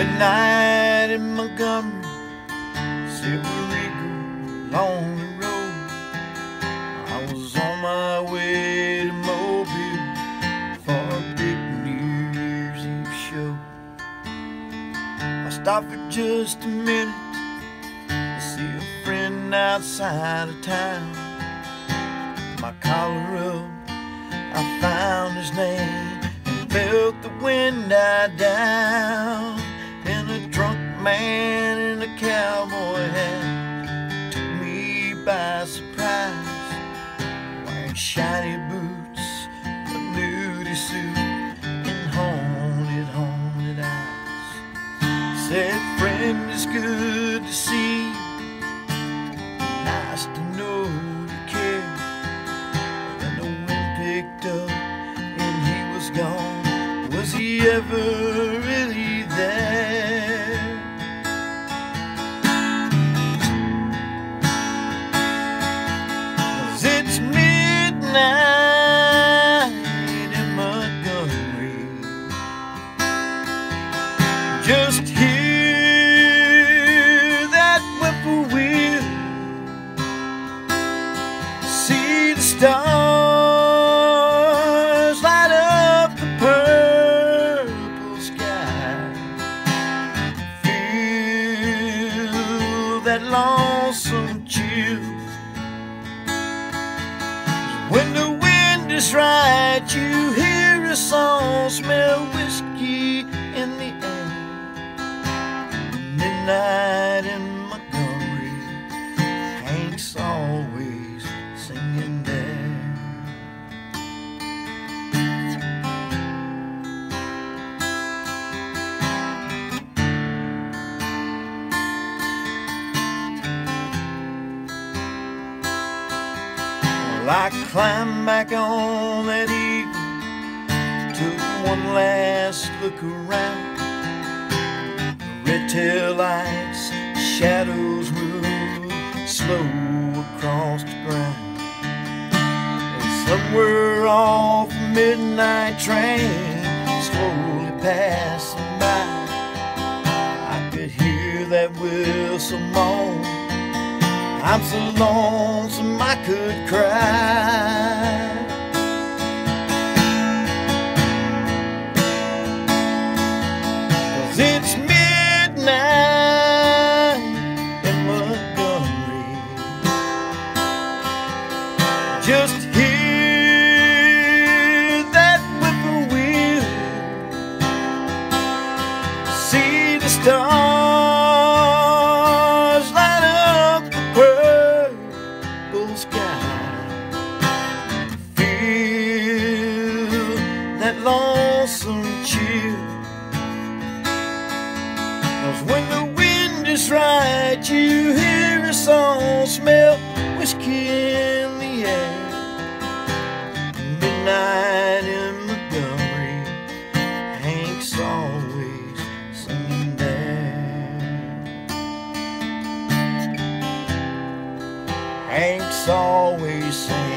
Midnight in Montgomery, Silver Eagle, lonely road. I was on my way to Mobile for a big New Year's Eve show. I stopped for just a minute to see a friend outside of town. My collar up, I found his name and felt the wind die down. Man in a cowboy hat took me by surprise. Wearing shiny boots, a nudie suit, and haunted, haunted eyes. Said, friend, it's good to see you. Nice to know you care. Then the wind picked up and he was gone. Was he ever midnight in Montgomery. Just hear that whippoorwill. See the stars light up the purple sky. Feel that lonesome chill. When the wind is right, you hear a song, smell whiskey in the air. Midnight in Montgomery, Hank's always I climbed back on that eagle, took one last look around. Red tail lights, shadows move slow across the ground. And somewhere off midnight train, slowly passing by, I could hear that whistle. I'm so lonesome I could cry. Cause it's midnight in Montgomery. Just hear that whippoorwill. See the stars lonesome chill. Cause when the wind is right, you hear a song, smell whiskey in the air. Midnight in Montgomery, Hank's always singing there. Hank's always singing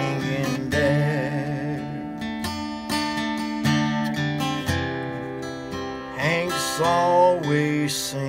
Singing